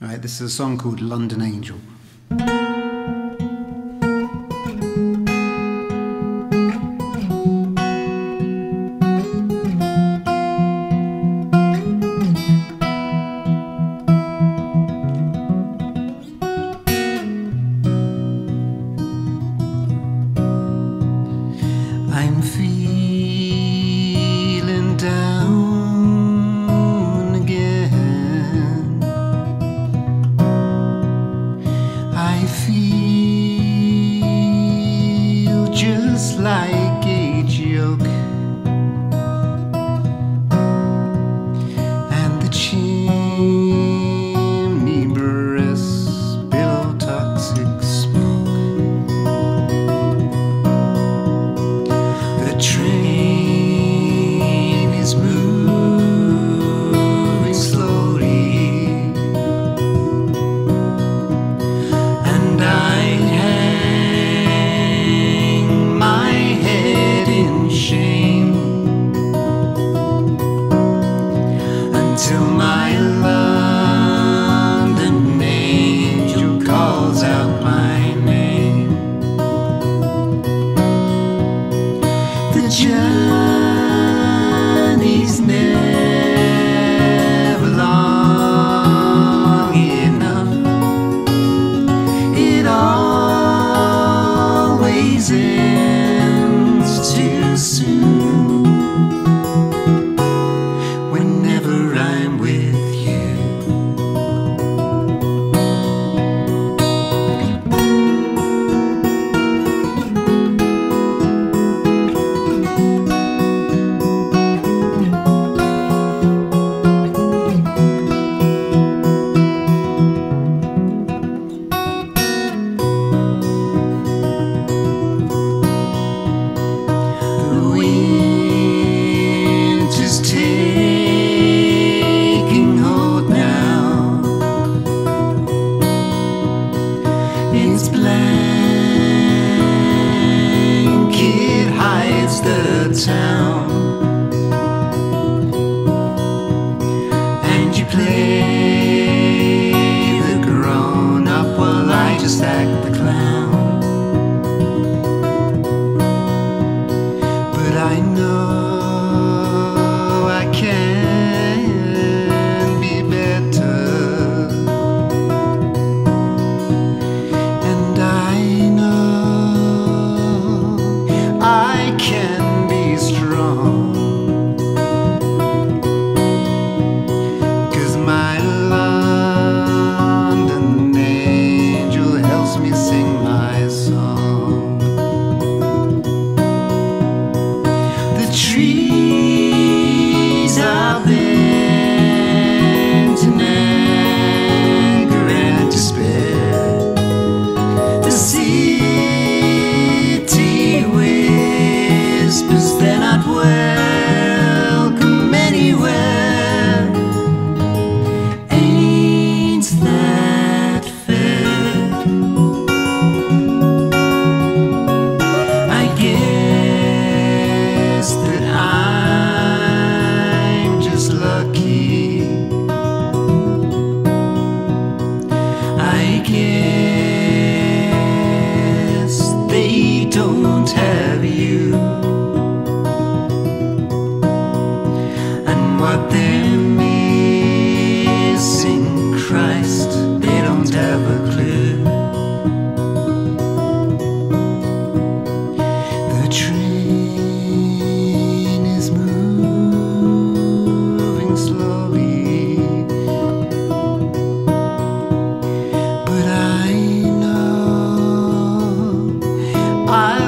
Right, this is a song called London Angel. see. down. I